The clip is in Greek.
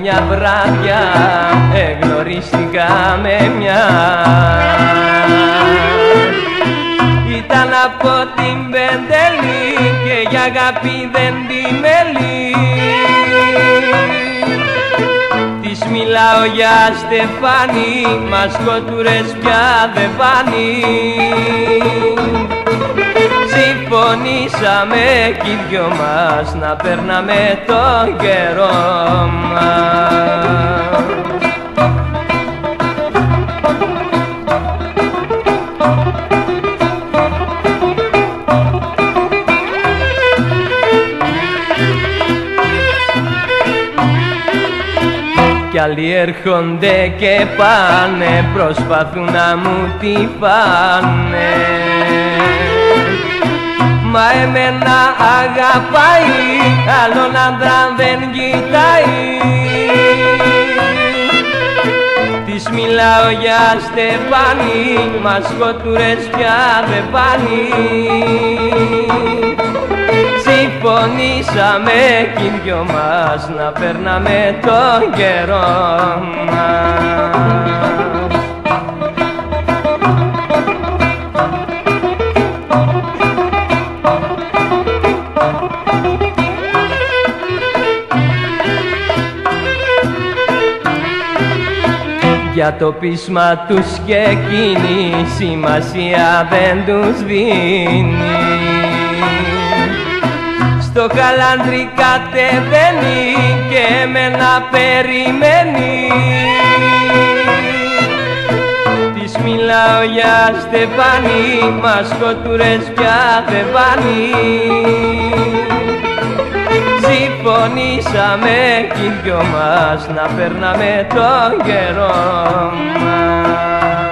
μια βράδια εγνωριστήκαμε μια. Ήταν από την Πεντελή και για αγάπη δεν τη μελή Της μιλάω για Στεφάνη, μας κοτούρες πια δεν πάνει Συμφωνήσαμε κι οι δυο μας να περνάμε τον καιρό μας. Κι άλλοι έρχονται και πάνε προσπαθούν να μου τη πάνε Μα εμένα αγαπάει, άλλον άντρα δεν κοιτάει. Της μιλάω για Στεφάνη, μας σκοτούρες πια δεν πάνει. Συμφωνήσαμε κι οι δυο μας να περνάμε τον καιρό μας Για το πείσμα τους και εκείνη σημασία δεν τους δίνει. Στο καλάντρι κατεβαίνει και εμένα περιμένει. Της μιλάω για Στεφάνη, μας κοτούρες πια δεν πάνει Συμφωνήσαμε κι οι δυο μας να περνάμε τον καιρό μας